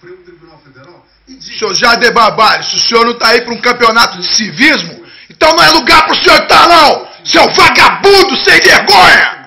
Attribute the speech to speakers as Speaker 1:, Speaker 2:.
Speaker 1: Supremo Tribunal Federal e diga.
Speaker 2: Senhor Jader Barbalho, se o senhor não está aí para um campeonato de civismo, então não é lugar para o senhor estar, não! Seu vagabundo sem vergonha!